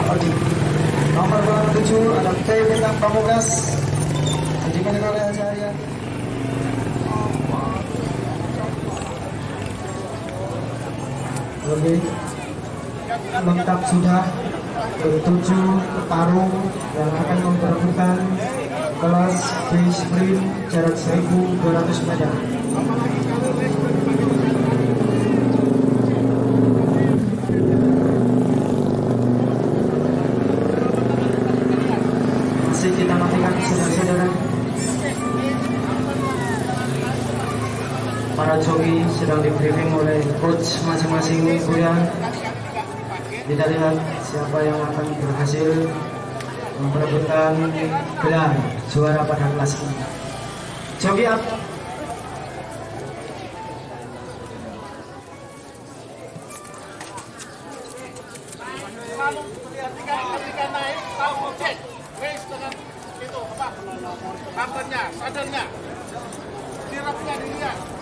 paling. Nomor 27 ada T Bintang Pamukas. Oleh Haji lengkap sudah bertuju tarung yang akan memperebutkan kelas B sprint jarak 1200 meter. Para joki sedang di briefing oleh coach masing-masing kuliah. Kita lihat siapa yang akan berhasil memperebutkan gelar juara pada kelas ini. Joki up. Bumpernya, sadarnya, stirupnya dilihat.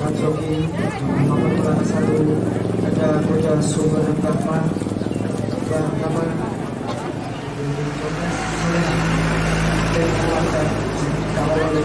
para joki nomor belakang satu ada kuda sumber yang nama dan keluarga dikawal oleh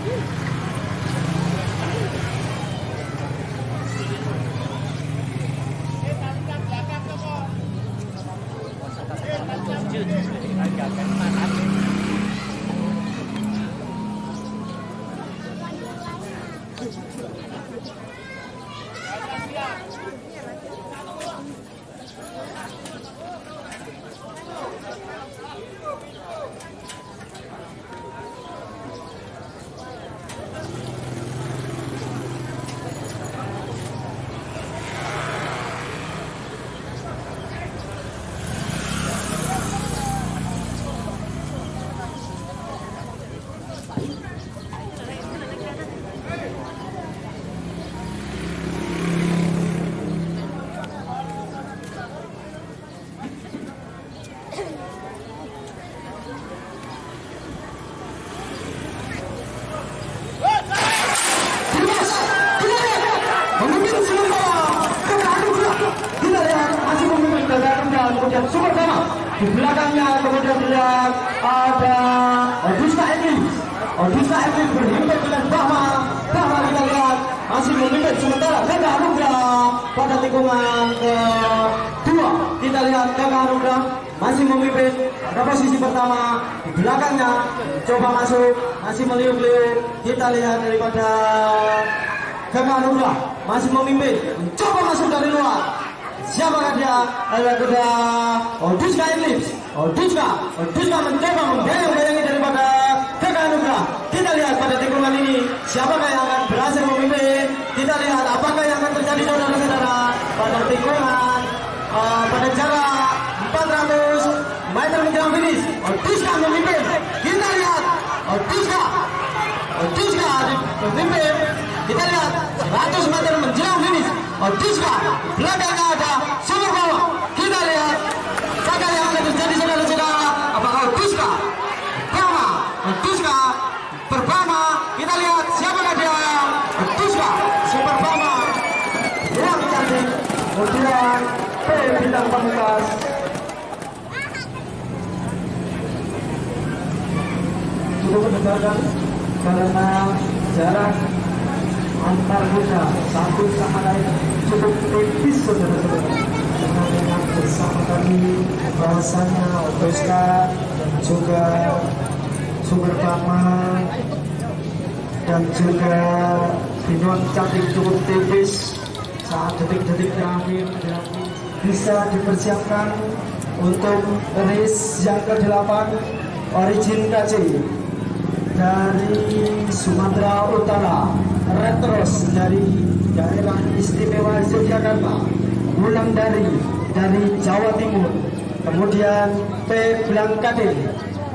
เลยการแบ่งปัน Di belakangnya kemudian dilihat Ada Oduska Edwin Oduska Edwin berhimpit dengan Bahma. Bahma kita lihat Masih memimpin sementara Gagal Anugrah Pada tikungan kedua. Kita lihat Gagal Anugrah masih memimpin pada posisi pertama. Di belakangnya coba masuk masih meliuk-liuk. Kita lihat daripada Kakak Anugrah masih memimpin. Mencoba masuk dari luar siapakah dia adalah kuda Oduska Eclipse Oduska Oduska mencoba membayang-bayangi daripada Anugrah kita lihat pada tikungan ini siapakah yang akan berhasil memimpin? Kita lihat apakah yang akan terjadi saudara-saudara? Pada tikungan eh, pada jarak 400 meter menjelang finish Oduska memimpin. Kita lihat Oduska Oduska memimpin. Kita lihat 100 meter menjelang finish oh, Diska belakangnya ada Super Power kita lihat apa yang akan terjadi saudara-saudara apakah Diska Brahma Diska Berbama kita lihat siapa dia Diska Super Brahma yang cantik kemudian P bintang cukup mendengarkan karena jarak antar kuda satu sama lain cukup tipis saudara-saudara. Karena memang bersama kami bahasanya dan juga Sumber Pama dan juga Binon cantik cukup tipis saat detik-detik terakhir bisa dipersiapkan untuk race yang ke-8 Origin KC dari Sumatera Utara Retros dari daerah istimewa Yogyakarta Ulang dari dari Jawa Timur kemudian P. Blangkade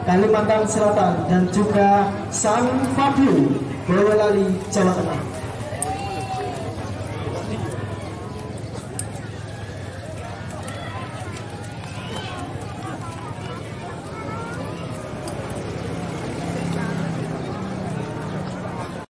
Kalimantan Selatan dan juga San Fabio Boyolali Jawa Tengah